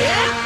Yeah!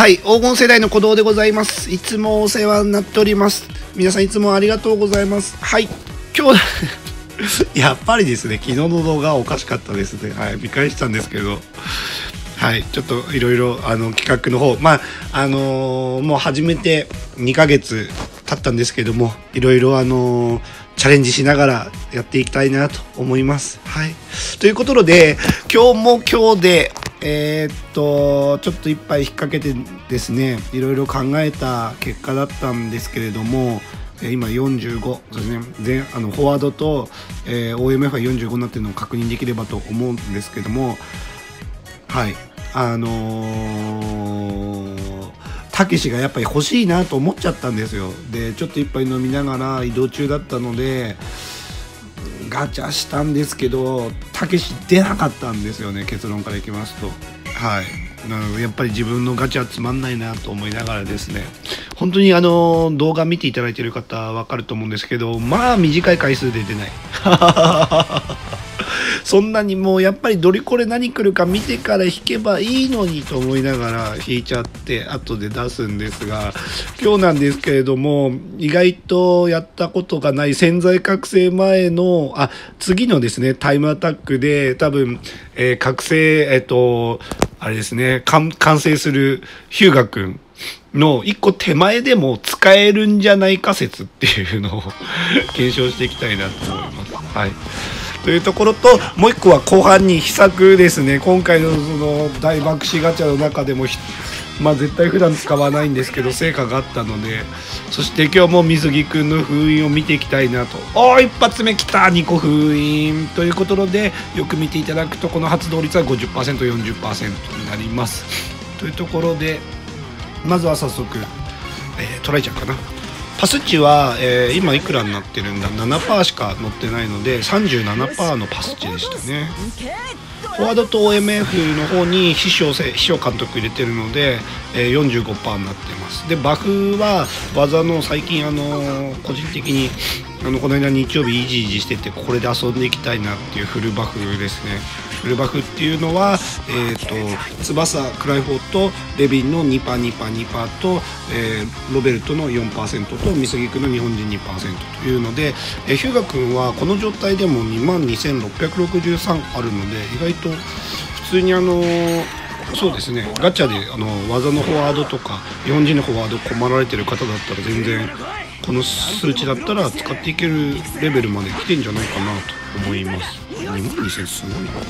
はい、黄金世代の鼓動でございます。いつもお世話になっております。皆さんいつもありがとうございます。はい、今日、やっぱりですね、昨日の動画おかしかったですね。はい、見返したんですけど、はい、ちょっといろいろあの企画の方、まあ、あのー、もう始めて2ヶ月経ったんですけども、いろいろあのー、チャレンジしながらやっていきたいなと思います。はい。ということで、今日も今日で、えー、っとちょっと一杯引っ掛けてですねいろいろ考えた結果だったんですけれども今45ですね。全あのフォワードと、えー、OMF が45になってるのを確認できればと思うんですけどもはい。あの、たけしがやっぱり欲しいなと思っちゃったんですよ。でちょっと一杯飲みながら移動中だったのでガチャしたんですけどたけし出なかったんですよね結論からいきますと。はい。やっぱり自分のガチャつまんないなと思いながらですね。本当にあの動画見ていただいてる方分かると思うんですけどまあ短い回数で出ない そんなにもうやっぱりドリコレ何来るか見てから弾けばいいのにと思いながら弾いちゃって後で出すんですが今日なんですけれども意外とやったことがない潜在覚醒前のあ次のですねタイムアタックで多分、えー、覚醒えっ、ー、とあれですね完成するヒューガ君の一個手前でも使えるんじゃないか説っていうのを 検証していきたいなと思います。はいというところともう一個は後半に秘策ですね。今回のその大爆死ガチャの中でもまあ絶対普段使わないんですけど成果があったのでそして今日も水着くんの封印を見ていきたいなと。おお一発目きた2個封印ということでよく見ていただくとこの発動率は 50%40% になります。というところでまずは早速、えー、捉えちゃうかな。パス値は、えー、今いくらになってるんだ？7%しか乗ってないので37%のパス値でしたね。フォワードと OMF の方に秘書秘書監督入れてるので、えー、45%になってます。でバフは技の最近あの、個人的にあのこの間日曜日イジイジしててこれで遊んでいきたいなっていうフルバフですね。フルバフっていうのは、えーと、翼クライフォーとレビンの2パー2パー2パーと、えー、ロベルトの4%とミスギクの日本人2%というので、えー、ヒューガ君はこの状態でも2万2663あるので意外外と普通にあのそうですね。ガチャであの技のフォワードとか日本人のフォワード困られてる方だったら全然この数値だったら使っていけるレベルまで来てんじゃないかなと思います。2万2000すごい。なは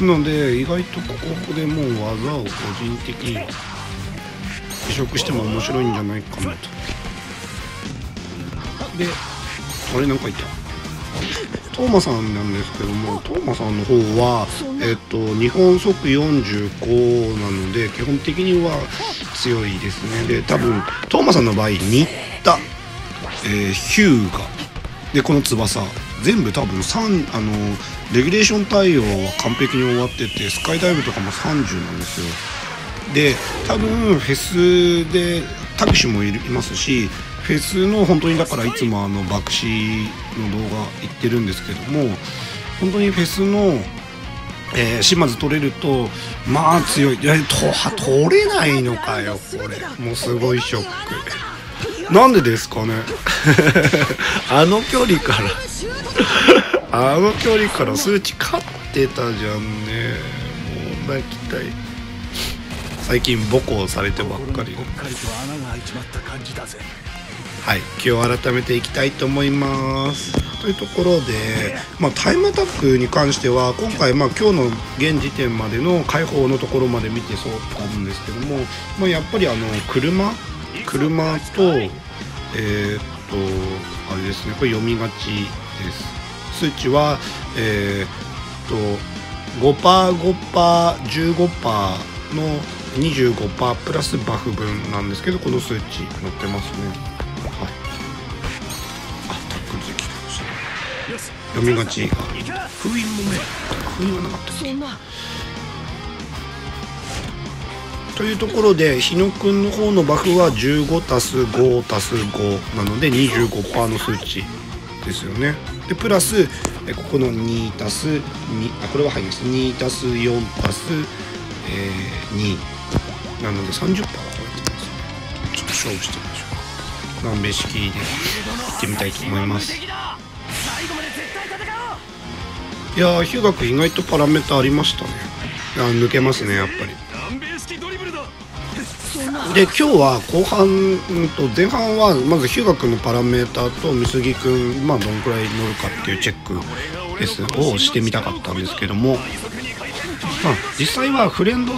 い。なので意外とここでもう技を個人的に移植しても面白いんじゃないかなと。であれなんかいた。トーマさんなんですけどもトーマさんの方は、えっと、日本速45なので基本的には強いですね。で多分トーマさんの場合新田、えー、ヒューガ。でこの翼。全部多分3あのレギュレーション対応は完璧に終わっててスカイダイブとかも30なんですよ。で多分フェスでタクシーもいますしフェスの本当にだからいつもあの爆死の動画言ってるんですけども本当にフェスのえー、島津取れるとまあ強いいやと取れないのかよこれ。もうすごいショック。なんでですかね。あの距離から。あの距離から数値勝ってたじゃんね。もう泣きたい。最近母校されてばっかりはい今日改めていきたいと思います。というところで、まあ、タイムアタックに関しては今回、まあ、今日の現時点までの解放のところまで見てそうと思うんですけども、まあ、やっぱりあの車車とえー、っとあれですねこれ読みがちです。数値はえー、っと 5%5%15% の25%プラスバフ分なんですけどこの数値載ってますね。読みがち。封印もね封印はなかったっけというところで日野くんの方のバフは15たす5たす5なので25%の数値ですよね。でプラスここの2たす2あこれは入ります2たす4たす、えー、2なので30%は超えてますちょっと勝負してみましょう。か南米式でいってみたいと思います。いや日向君意外とパラメータありましたね。あ抜けますねやっぱり。で今日は後半、うんと前半はまず日向君のパラメーターと美杉君まあどんくらい乗るかっていうチェックですをしてみたかったんですけども。まあ実際はフレンド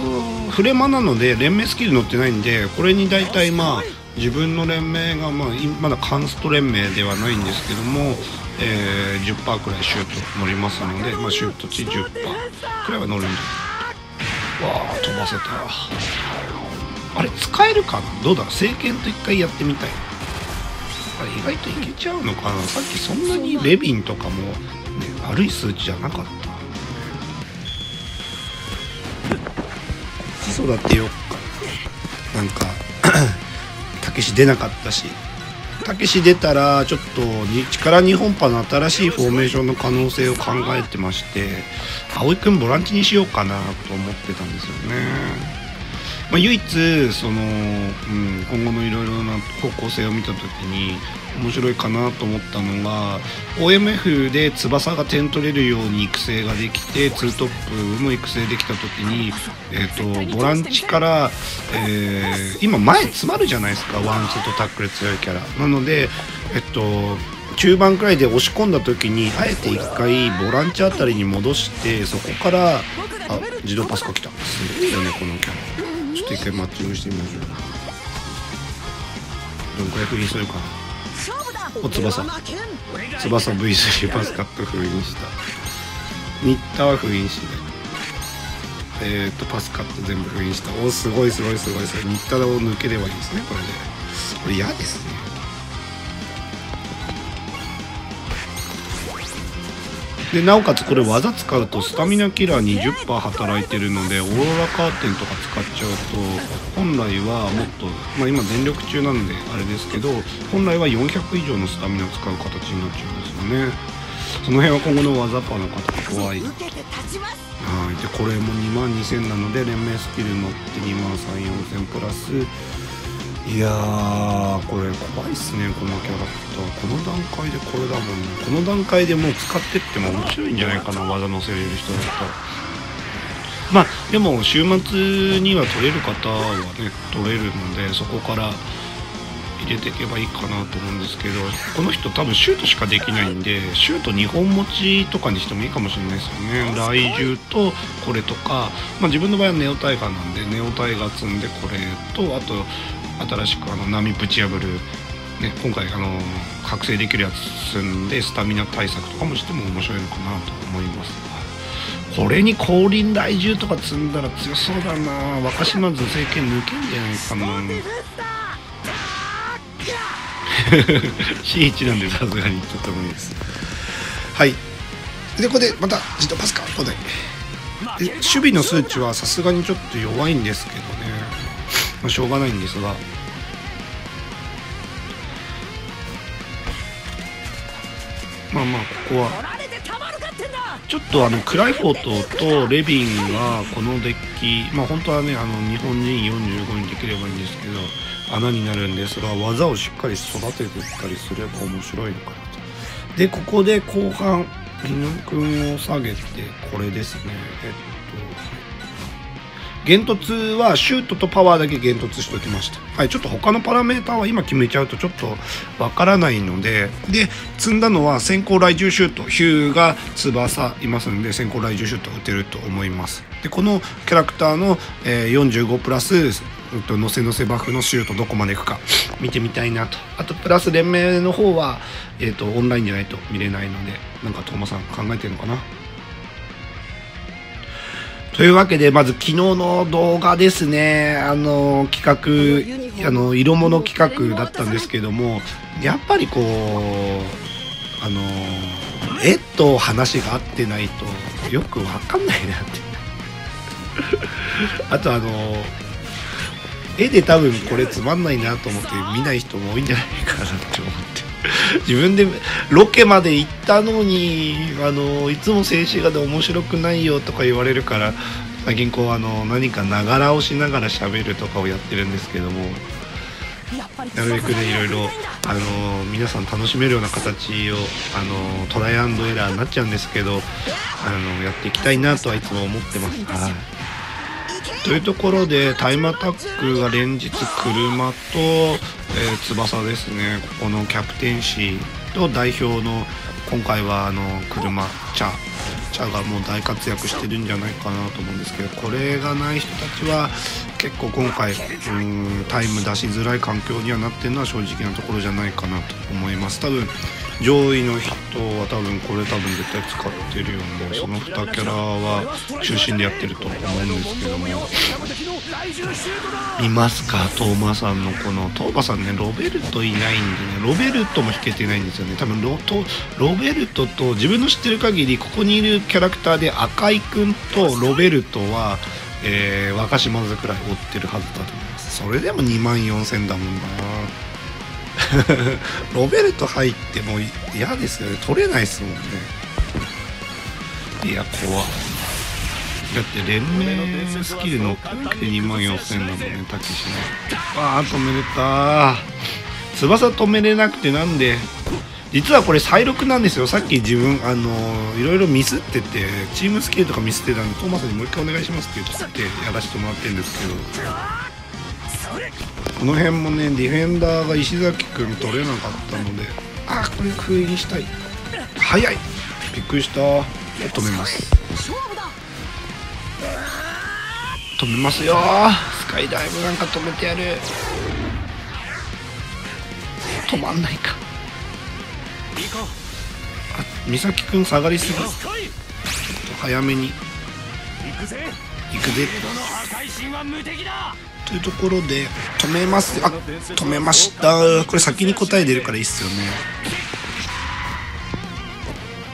フレマなので連盟スキル乗ってないんでこれに大体まあ自分の連盟が、まあ、まだカンスト連盟ではないんですけども、えー、10%くらいシュート乗りますので、まあ、シュート値10%くらいは乗るんで。わあ飛ばせた。あれ使えるかな？どうだ聖剣と一回やってみたい。あ意外といけちゃうのかな？さっきそんなにレビンとかも、ね、悪い数値じゃなかった。そうだってよ。なんかけし出なかったしたけし出たらちょっと力日本波の新しいフォーメーションの可能性を考えてまして葵君ボランチにしようかなと思ってたんですよね。まあ、唯一その、うん、今後のいろいろな方向性を見た時に面白いかなと思ったのが OMF で翼が点取れるように育成ができて2トップも育成できた時に、えーと、ボランチから、えー、今前詰まるじゃないですかワンツーとタックル強いキャラ。なのでえっと中盤くらいで押し込んだ時にあえて1回ボランチあたりに戻してそこからあ自動パスが来た。すごいよねこのキャラ。ちょっと一回マッチングしてみましょうどんくらい封印するかな。お翼。翼 V3 パスカット封印した。新田は封印しない。えっ、ー、とパスカット全部封印した。おすごいすごいすごいすごい。新田を抜ければいいですねこれで。これ嫌ですねでなおかつこれ技使うとスタミナキラー20%働いてるのでオーロラカーテンとか使っちゃうと本来はもっと、まあ、今電力中なんであれですけど本来は400以上のスタミナを使う形になっちゃうんですよね。その辺は今後の技パーの方怖い。はい。でこれも2万2000なので連盟スキル乗って2万34000プラス。いやーこれ怖いっすねこのキャラクター。この段階でこれだもんね。この段階でもう使ってっても面白いんじゃないかな技乗せれる人だったら。まあでも週末には取れる方はね取れるのでそこから入れていけばいいかなと思うんですけどこの人多分シュートしかできないんでシュート2本持ちとかにしてもいいかもしれないですよね。雷獣とこれとか、まあ、自分の場合はネオタイガーなんでネオタイガー積んでこれとあと新しくあの波ぶち破る、ね、今回あの覚醒できるやつ積んでスタミナ対策とかもしても面白いのかなと思います。これに降臨雷獣とか積んだら強そうだな。若島津政権抜けんじゃないかな C1 なんでさすがにちょっと無理です。はい。でここでまた自動パスか守備の数値はさすがにちょっと弱いんですけどね、まあ、しょうがないんですが。まあまあここは。ちょっとあのクライフォートとレビンがこのデッキまあ本当はねあの日本人45にできればいいんですけど穴になるんですが技をしっかり育てていったりすれば面白いのかなとでここで後半犬くんを下げてこれですねえっと煙突はシュートとパワーだけ煙突しておきました。はい、ちょっと他のパラメーターは今決めちゃうとちょっとわからないので、で、積んだのは先行来獣シュート、ヒューが翼いますので先行来獣シュート打てると思います。で、このキャラクターの、え、45プラス、うんと、のせのせバフのシュートどこまでいくか見てみたいなと。あと、プラス連盟の方は、えっ、と、オンラインじゃないと見れないので、なんか、トーマさん考えてるのかなというわけで、まず昨日の動画ですね、あの、企画、あの、色物企画だったんですけども、やっぱりこう、あの、絵と話が合ってないとよくわかんないなって。あとあの、絵で多分これつまんないなと思って見ない人も多いんじゃないかなって思って。自分でロケまで行ったのにあのいつも静止画で面白くないよとか言われるから最近こうあの何かながらをしながら喋るとかをやってるんですけどもなるべくねいろいろあの皆さん楽しめるような形をあのトライアンドエラーになっちゃうんですけどあのやっていきたいなとはいつも思ってます。はいというところでタイムアタックが連日車と、えー、翼ですね。ここのキャプテンシーと代表の今回はあの車茶茶がもう大活躍してるんじゃないかなと思うんですけどこれがない人たちは結構今回うんタイム出しづらい環境にはなってるのは正直なところじゃないかなと思います。多分上位の人は多分これ多分絶対使ってるよねその2キャラは中心でやってると思うんですけども。いますかトーマさんのこのトーマさんねロベルトいないんでねロベルトも引けてないんですよね。多分ロトロベルトと自分の知ってる限りここにいるキャラクターで赤井くんとロベルトは、えー、若島津くらい追ってるはずだと思います。それでも2万4000だもんな。ロベルト入っても嫌ですよね。取れないですもんね。いや怖だって連盟スキル乗っけて2万4000なのねたけしね。ああ止めれた翼止めれなくてなんで実はこれ再録なんですよ。さっき自分あのいろいろミスっててチームスキルとかミスってたんでトーマスにもう一回お願いしますって言ってやらせてもらってるんですけど。この辺もねディフェンダーが石崎君取れなかったのであこれ封印したい。早い。びっくりした。止めます。止めますよ。スカイダイブなんか止めてやる。止まんないか。美咲くん下がりすぎ。ちょっと早めに。行くぜ。行くぜというところで止めます。あ止めました。これ先に答え出るからいいっすよね。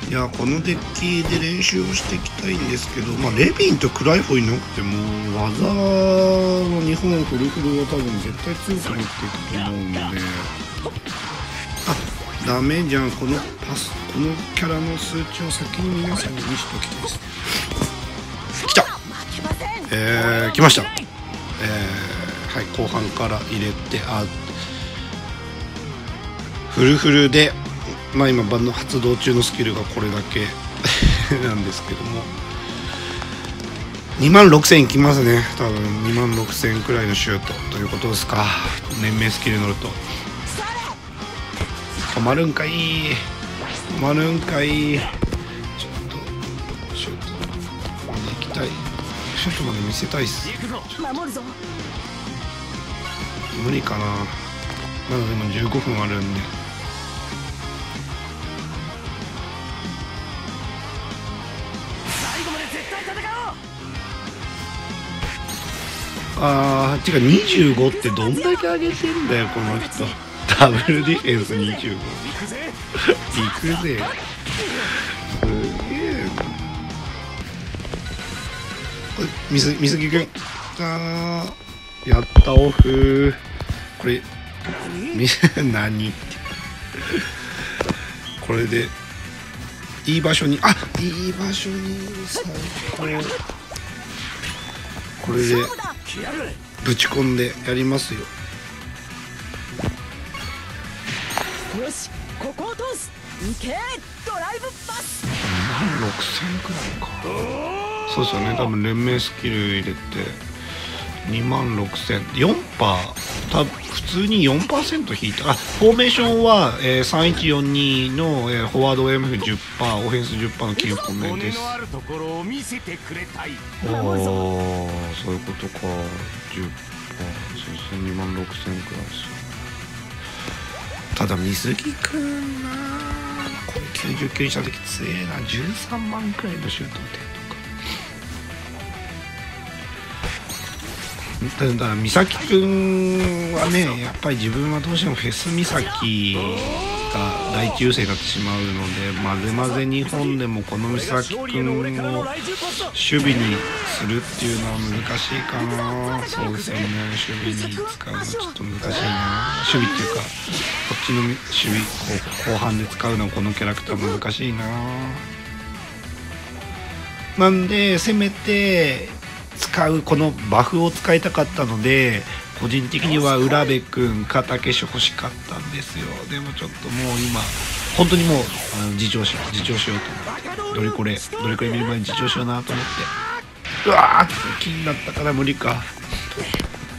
いやこのデッキで練習をしていきたいんですけど、まあ、レビンとクライフォいなくても技の日本フルフルは多分絶対強くなっていくと思うので。あダメじゃんこのパス。このキャラの数値を先に皆さんに見せておきたいです。来た。えー、来ました。えー、はい後半から入れてあフルフルでまあ今バンド発動中のスキルがこれだけ なんですけども。2万6000いきますね。多分2万6000くらいのシュートということですか。年々スキル乗ると止まるんかい。止まるんかい。ちょっとシュートまで行きたい。シュートまで見せたいっす。無理かな。まだでも15分あるんで。あーてか25ってどんだけ上げてんだよこの人ダブルディフェンス25いくぜすげえ水水木君あやったオフこれ何？これでいい場所にあいい場所に最高これでぶち込ん。でやりますよよしここを通す。行けドライブパス。2万6000くらいか。そうですよね多分連盟スキル入れて。2万6000 4パー。多分普通に4%引いた。あフォーメーションは、えー、3142の、えー、フォワード MF10% オフェンス10%のキーフォーメーです。のあるところを見せてくれたい。おおそういうことか。10%そうですね2万6000くらいですただ水木くんな。これ99にした時強えな。13万くらいのシュート打てとか。だから美咲くんはねやっぱり自分はどうしてもフェス美咲。が第一優勢になってしまうので混ぜ混ぜ日本でもこの美咲くんを守備にするっていうのは難しいかなそうですよね守備に使うのはちょっと難しいな守備っていうかこっちの守備後後半で使うのはこのキャラクター難しいななんでせめて使うこのバフを使いたかったので個人的には浦部君か武志欲しかったんですよ。でもちょっともう今本当にもうあの自重し自重しようと思って。どれこれどれくらい見る前に自重しようなと思って。うわー気になった。から無理か。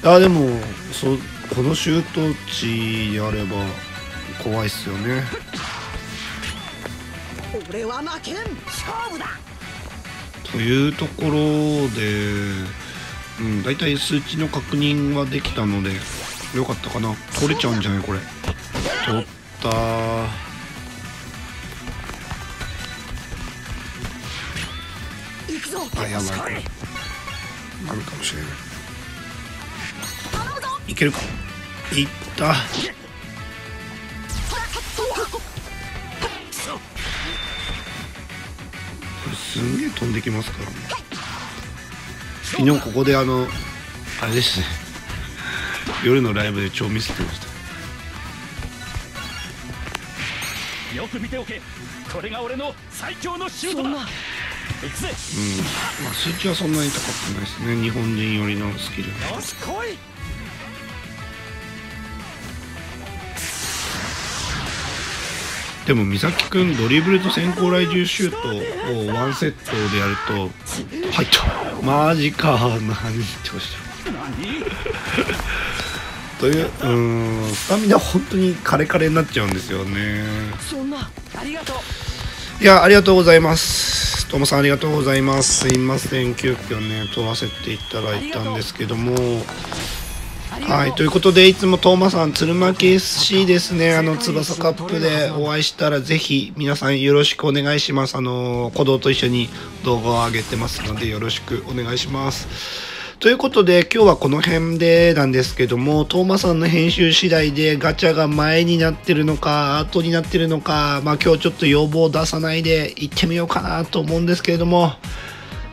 あでもそこのシュート値やれば怖いっすよね。俺は負けん。勝負だ。というところで、うん、大体数値の確認はできたのでよかったかな。取れちゃうんじゃないこれ。取った。あやばい。これあるかもしれない。いけるか。いった。これすんげえ飛んできますからね昨日ここであのあれですね。夜のライブで超ミスってました。よく見ておけ。これが俺の最強のシュートだ。うん。まあ数値はそんなに高くないですね。日本人寄りのスキル。よし来いでも美咲くんドリブルと先行来銃シュートをワンセットでやると入ったマジか何言ってました。何？といううーんスタミナ本当にカレカレになっちゃうんですよね。そんなありがとう。いやありがとうございます。ともさんありがとうございます。すいません。急遽ね問わせていただいたんですけどもはい、ということで、いつもトーマさん、鶴巻 SC ですね、あの、翼カップでお会いしたら、ぜひ、皆さんよろしくお願いします。あの、鼓動と一緒に動画を上げてますので、よろしくお願いします。ということで、今日はこの辺でなんですけども、トーマさんの編集次第でガチャが前になってるのか、後になってるのか、まあ今日ちょっと要望を出さないで行ってみようかなと思うんですけれども、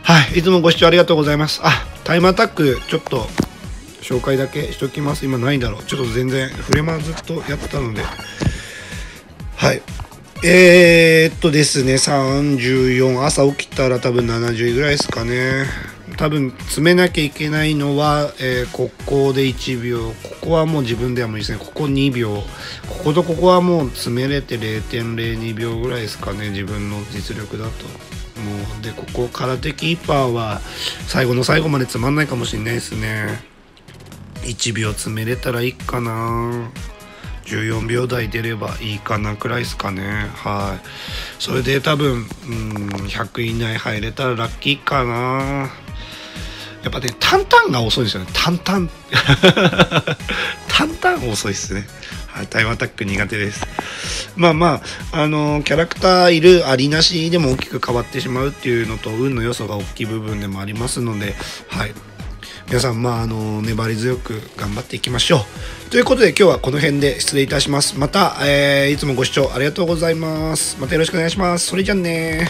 はい、いつもご視聴ありがとうございます。あ、タイムアタック、ちょっと、紹介だけしときます。今ないんだろう。ちょっと全然フレマずっとやったので。はい。えー、っとですね。34朝起きたら多分70位ぐらいですかね。多分詰めなきゃいけないのは、えー、ここで1秒。ここはもう自分では無理ですね。ここ2秒。こことここはもう詰めれて0.02秒ぐらいですかね。自分の実力だと。もうでここ空手キーパーは最後の最後までつまんないかもしれないですね。1秒詰めれたらいいかな。14秒台出ればいいかなくらいですかね。はい。それで多分うん100以内入れたらラッキーかな。やっぱねタンタンが遅いですよね。タンタン。タンタン遅いですね。はいタイムアタック苦手です。まあまああのキャラクターいるありなしでも大きく変わってしまうっていうのと運の要素が大きい部分でもありますのではい。皆さん、まあ、あの、粘り強く頑張っていきましょう。ということで、今日はこの辺で失礼いたします。また、えー、いつもご視聴ありがとうございます。またよろしくお願いします。それじゃあね